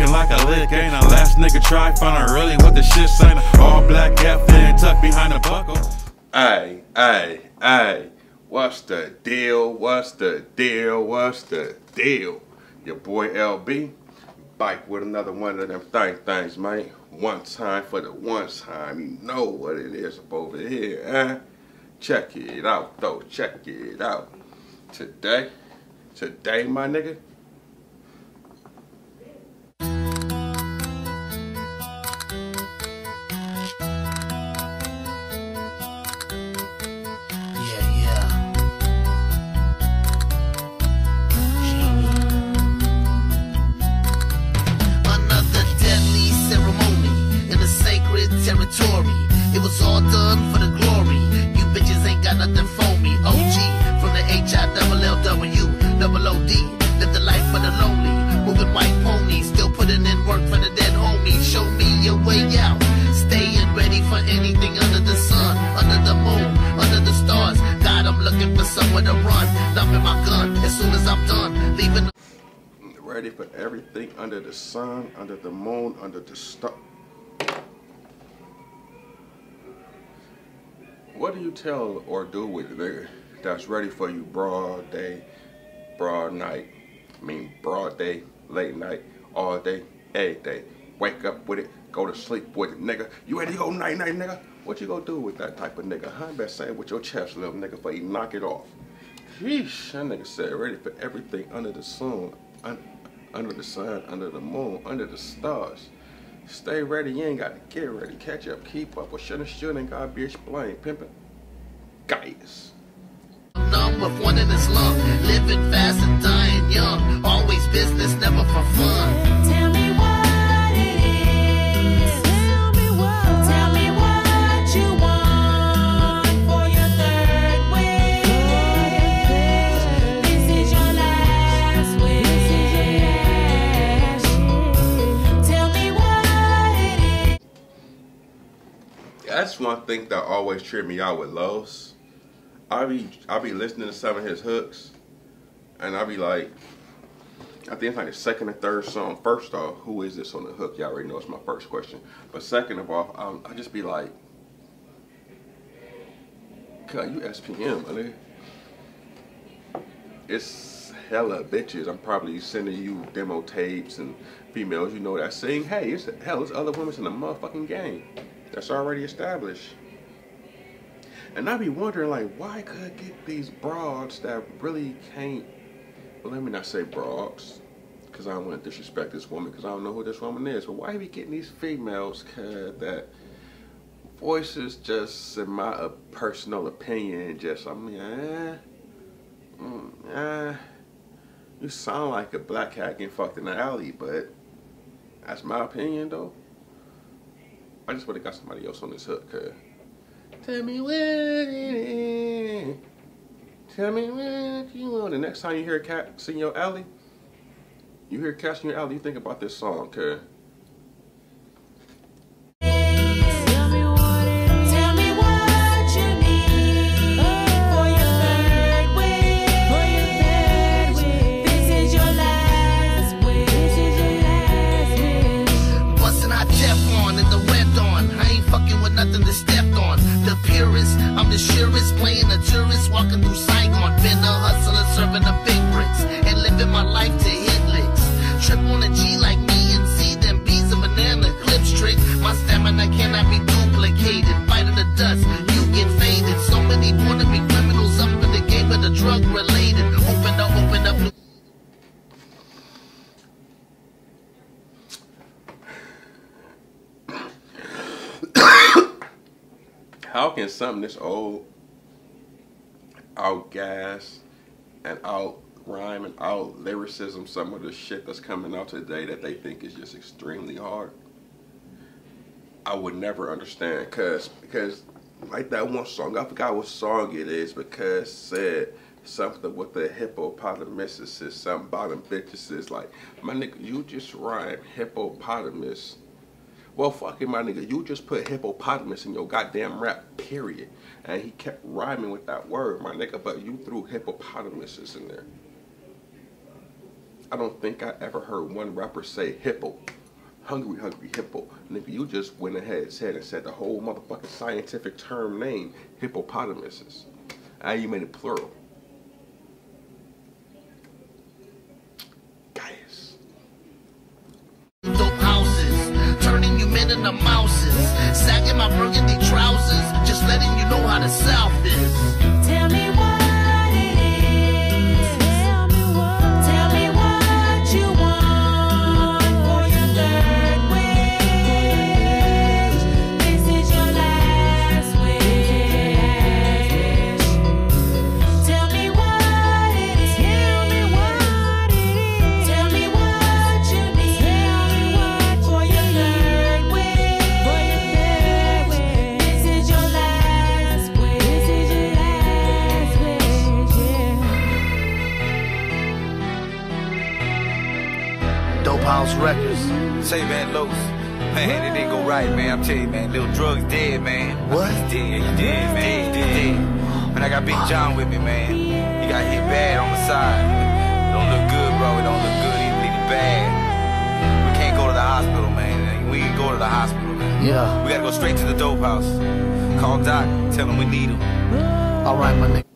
looking like a lick. Ain't a last nigga try finding really what the shit saying. All black F and tucked behind the buckle. Ay, ay, ay. What's the deal? What's the deal? What's the deal? Your boy LB back with another one of them thing things, man. One time for the one time. You know what it is up over here, eh? Check it out, though. Check it out. Today, today, my nigga. For anything under the sun, under the moon, under the stars. God, I'm looking for somewhere to run. Dumping my gun as soon as I'm done. Leaving Ready for everything under the sun, under the moon, under the star. What do you tell or do with a nigga that's ready for you broad day, broad night? I mean, broad day, late night, all day, every day. Wake up with it, go to sleep with it, nigga. You ready to go night night, nigga? What you gonna do with that type of nigga? Huh? Best say with your chest, little nigga, before you knock it off. Sheesh, that nigga said ready for everything under the sun, un- under the sun, under the moon, under the stars. Stay ready, you ain't got to get ready. Catch up, keep up, or should and should ain't gotta be explained. Pimpin'. Guys. one in. Living fast and dying young. Always business, never for fun. One thing that always tripped me out with Los. I be I be listening to some of his hooks, and I be like, I think it's like the second or third song. First off, who is this on the hook? Y'all already know it's my first question. But second of all, um, I just be like, God, you SPM, nigga. It's hella bitches. I'm probably sending you demo tapes and females you know that sing. Hey, it's hell, there's other women in the motherfucking game. That's already established. And I be wondering, like, why could I get these broads that really can't, well, let me not say broads, because I don't want to disrespect this woman, because I don't know who this woman is, but why be getting these females that voices just, in my personal opinion, just, I mean, eh, mm, eh, you sound like a black cat getting fucked in the alley, but that's my opinion, though. I just would have got somebody else on this hook, tell me what it is. Tell me what you want. The next time you hear a cat sing your alley, you hear cats in your alley, you think about this song, cause can something this old. Out gas and out rhyme and out lyricism some of the shit that's coming out today that they think is just extremely hard. I would never understand cause because like that one song i forgot what song it is because said something with the hippopotamus is something bottom bitches is like my nigga you just rhyme hippopotamus well, fuck it, my nigga. You just put hippopotamus in your goddamn rap, period. And he kept rhyming with that word, my nigga, but you threw hippopotamuses in there. I don't think I ever heard one rapper say hippo. Hungry, hungry hippo. Nigga, you just went ahead and said and said the whole motherfucking scientific term name, hippopotamuses. And you made it plural. Men into mouses, sagging my burgundy trousers, just letting you know how the South is. Tell me what Yeah. House Records. Say, man, Los. Man, it didn't go right, man. I'm telling you, man. Little Drug's dead, man. What? He's dead. He dead, man. He's dead. Man, I got Big John with me, man. He got hit bad on the side. It don't look good, bro. It don't look good. He's bleeding bad. We can't go to the hospital, man. We ain't go to the hospital, man. Yeah. We gotta go straight to the dope house. Call Doc. Tell him we need him. All right, my nigga.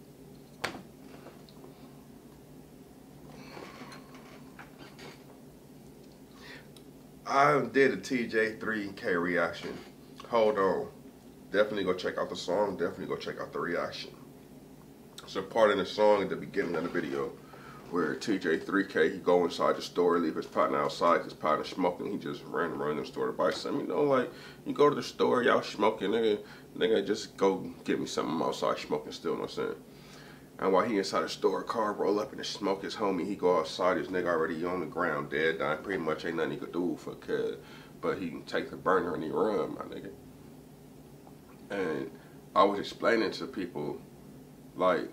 I did a TJ3K reaction. Hold on. Definitely go check out the song. Definitely go check out the reaction. It's a part in the song at the beginning of the video where TJ3K he go inside the store, leave his partner outside, his partner smoking. He just ran run the store to buy something. You know, like you go to the store, y'all smoking, nigga, nigga, just go get me something outside smoking still. You know what I'm saying? And while he inside the store, car roll up and smoke his homie. He go outside, his nigga already on the ground, dead, dying. Pretty much ain't nothing he could do for kid. But he can take the burner and he run, my nigga. And I was explaining to people, like,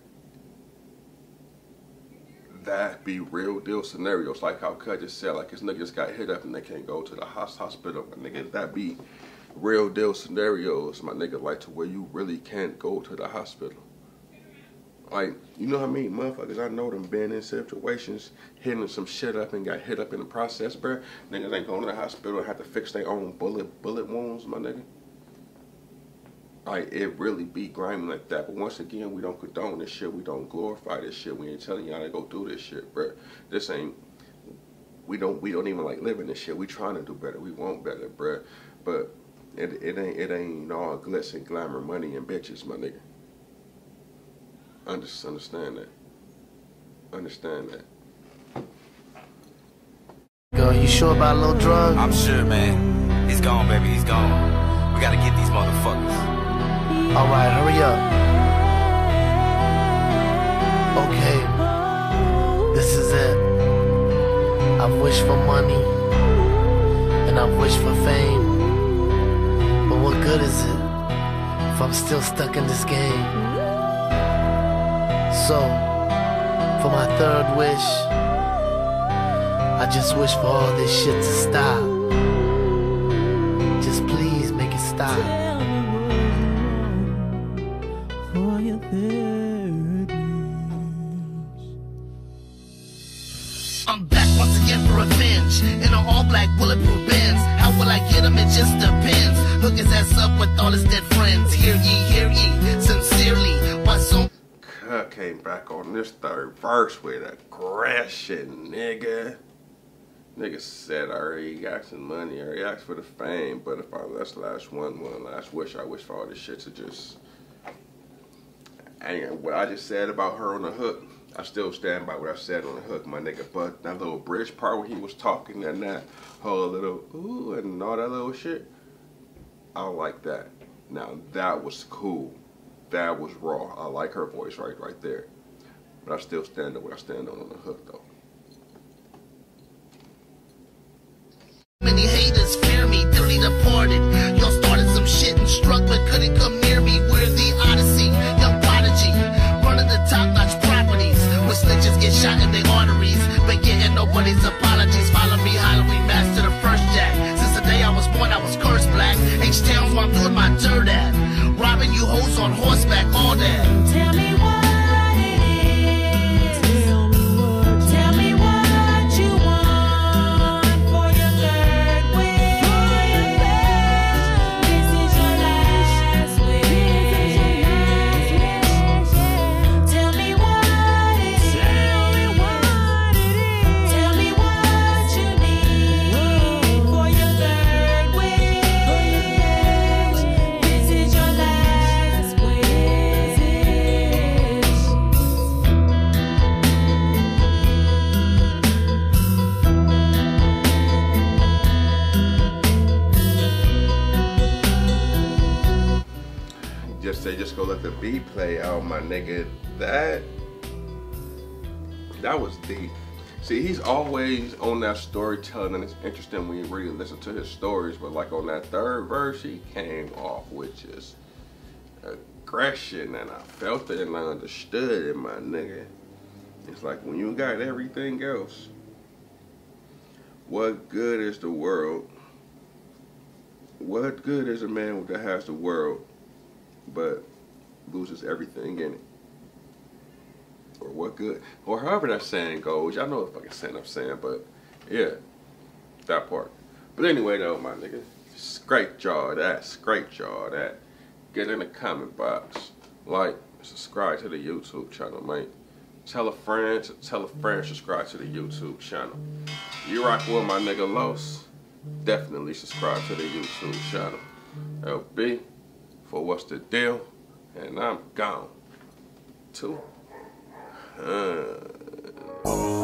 that be real deal scenarios, like how Cut just said, like his niggas got hit up and they can't go to the hos- hospital. My nigga, that be real deal scenarios, my nigga, like to where you really can't go to the hospital. Like, you know how many motherfuckers I know them been in situations, hitting some shit up and got hit up in the process, bruh. Niggas ain't going to the hospital and have to fix their own bullet bullet wounds, my nigga. Like, it really be grimy like that. But once again, we don't condone this shit. We don't glorify this shit. We ain't telling y'all to go through this shit, bruh. This ain't, we don't, we don't even like living this shit. We trying to do better. We want better, bruh. But it, it ain't, it ain't all glitz and glamour, money and bitches, my nigga. Under, understand that. Understand that. Girl, you sure about a little drug? I'm sure, man. He's gone, baby. He's gone. We gotta get these motherfuckers. All right, hurry up. Okay, this is it. I've wished for money and I've wished for fame. But what good is it if I'm still stuck in this game? So, for my third wish, I just wish for all this shit to stop. Just please make it stop. For your third I'm back once again for revenge in an all black bulletproof Benz. How will I get him? It just depends. Hook his ass up with all his dead friends. Hear ye, hear ye, came back on this third verse with aggression, nigga. Nigga said I already got some money, I already asked for the fame, but if I last last one, one last wish, I wish for all this shit to just. And what I just said about her on the hook, I still stand by what I said on the hook, my nigga. But that little bridge part where he was talking and that whole little ooh and all that little shit, I like that. Now that was cool. That was raw. I like her voice right right there. But I still stand on what I stand on on the hook though. many haters fear me, dearly departed. Y'all started some shit and struck, but couldn't come beat play out, my nigga. That that was deep. See, he's always on that storytelling, and it's interesting when you really listen to his stories. But like on that third verse, he came off with just aggression, and I felt it and I understood it, my nigga. It's like when you got everything else, what good is the world? What good is a man that has the world but loses everything in it? Or what good? Or however that saying goes. Y'all know the fucking saying I'm saying, but yeah, that part. But anyway, though, my nigga, scrape jaw that, scrape jaw that. Get in the comment box, like, subscribe to the YouTube channel, mate. Tell a friend, tell a friend, subscribe to the YouTube channel. You rock with my nigga Los. Definitely subscribe to the YouTube channel. LB, for what's the deal? And I'm gone. Two. Uh,